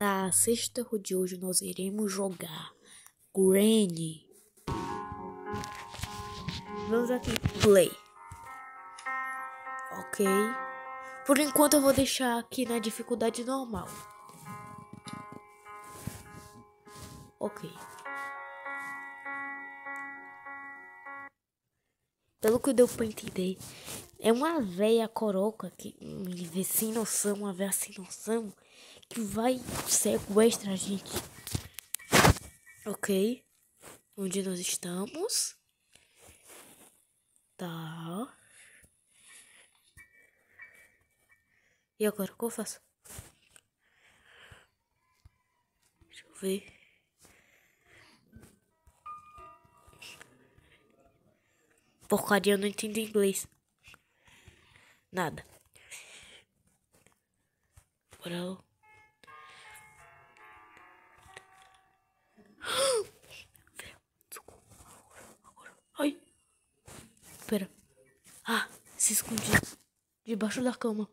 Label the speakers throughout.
Speaker 1: Na sexta de hoje nós iremos jogar Granny. Vamos aqui, play. Ok. Por enquanto eu vou deixar aqui na dificuldade normal. Ok. Pelo que deu pra entender, é uma velha coroca que me sem noção, uma velha sem noção que vai sequestrar a gente. Ok. Onde nós estamos? Tá. E agora, o que eu faço? Deixa eu ver. Porcaria, eu não entendo inglês. Nada. Bora. Ai. Pera. Ah, se escondi. Debaixo da cama.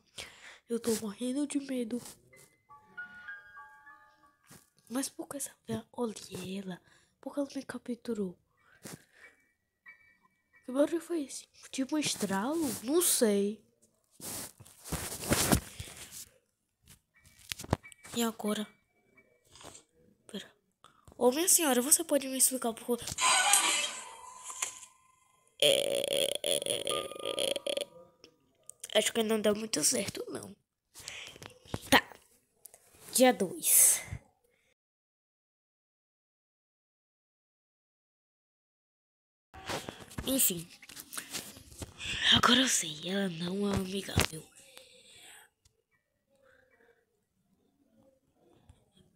Speaker 1: Eu tô morrendo de medo. Mas por que essa Olha ela. Por que ela me capturou? Que barulho foi esse? Tipo um estralo? Não sei. E agora? Ô, minha senhora, você pode me explicar por que... É... Acho que não deu muito certo, não. Tá. Dia 2. Enfim. Agora eu sei, ela não é amigável.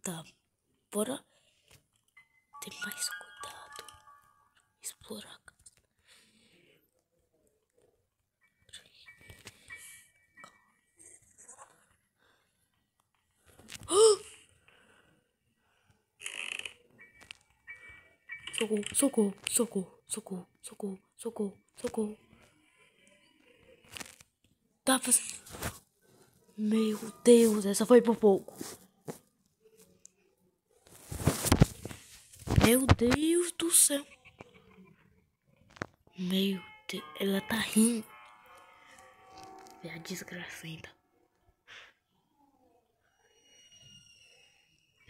Speaker 1: Tá, bora ter mais cuidado. Explorar. Socorro, socorro, socorro, socorro, socorro, socorro, socorro. Tá fazendo. Meu Deus, essa foi por pouco. Meu Deus do céu. Meu Deus, ela tá rindo. É a desgracenta.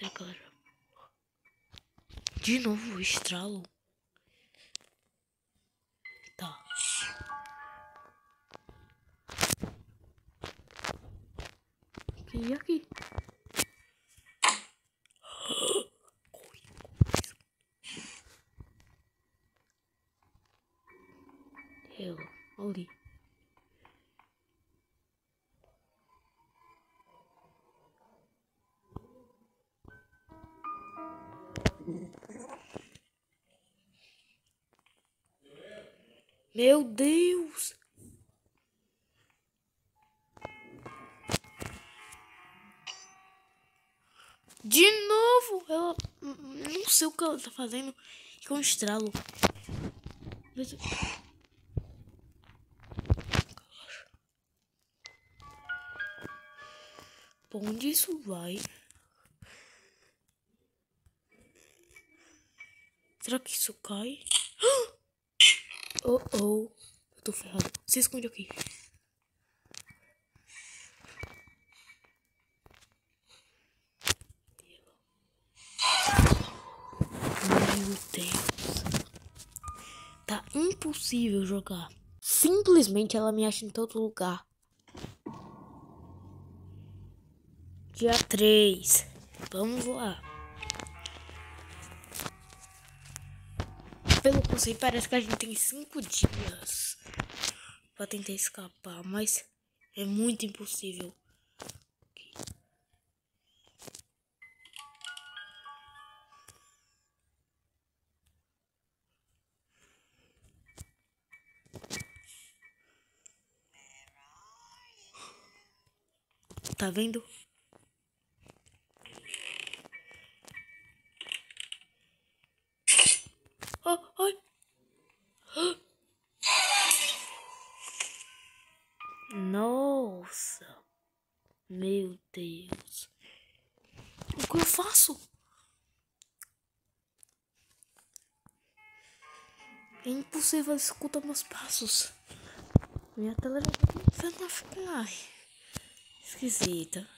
Speaker 1: Agora. De novo o estralo. Tá. E aqui? Eu, ali. Meu Deus! De novo! Ela. Não sei o que ela tá fazendo. Com um estralo. Pra onde isso vai? Será que isso cai? Oh, oh. Eu tô ferrado. Se esconde aqui. Meu Deus. Tá impossível jogar. Simplesmente ela me acha em todo lugar. Dia 3. Vamos lá. Pelo que eu sei, parece que a gente tem cinco dias pra tentar escapar, mas é muito impossível. Tá vendo? Meu Deus. O que faço? É impossível escutar meus passos. Minha tela já tá começando a ficar esquisita.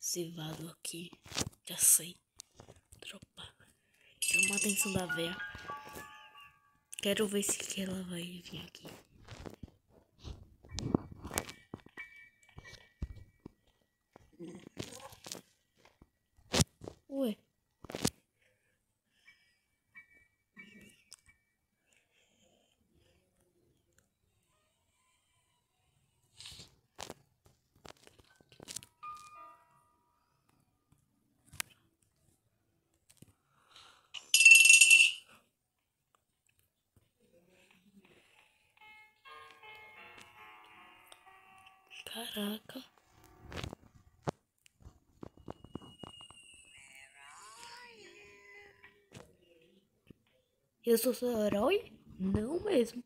Speaker 1: Cevado aqui. Já sei. Tropa. Chama a atenção da véia. Quero ver se ela vai vir aqui. Caraca. Eu sou seu herói? Não mesmo.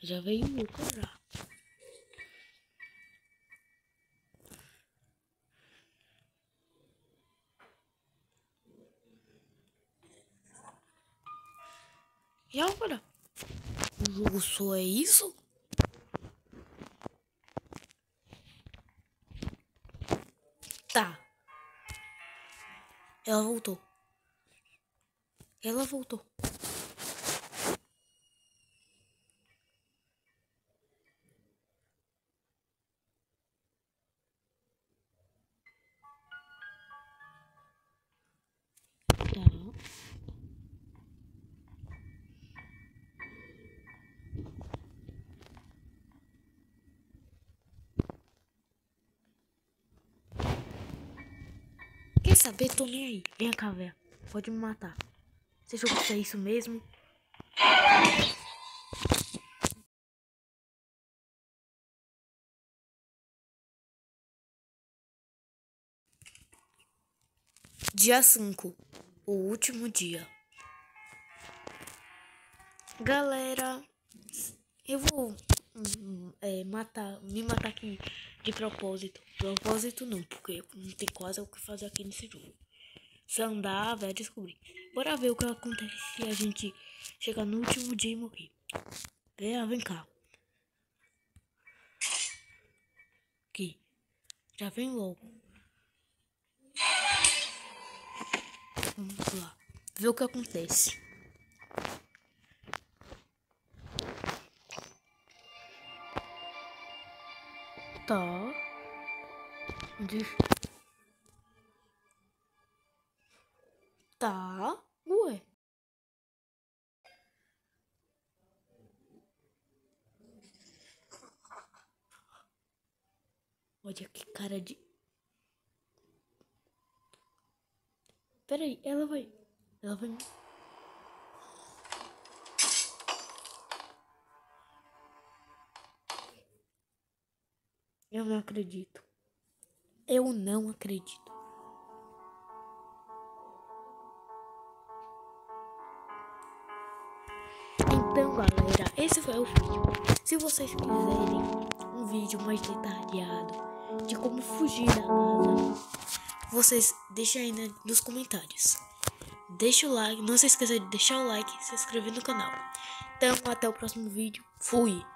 Speaker 1: Já veio o já. E agora? O jogo só é isso? Tá. Ela voltou. Ela voltou. Quer saber? Tô nem aí. Vem cá, velho. Pode me matar. Você jogou que é isso mesmo? Dia 5. O último dia. Galera, eu vou é, matar, me matar aqui de propósito. Propósito não, porque não tem quase o que fazer aqui nesse jogo. Se andar, vai descobrir. Bora ver o que acontece se a gente chegar no último dia e morrer. Vem, vem cá. Aqui. Já vem logo. Vamos lá. Ver o que acontece. Tá. Deixa. Tá. Ué. Olha que cara de. Peraí, ela vai. Ela vai. Eu não acredito. Eu não acredito. Então, galera, esse foi o vídeo. Se vocês quiserem um vídeo mais detalhado de como fugir da casa, vocês deixem aí nos comentários. Deixa o like, não se esqueça de deixar o like e se inscrever no canal. Então, até o próximo vídeo. Fui!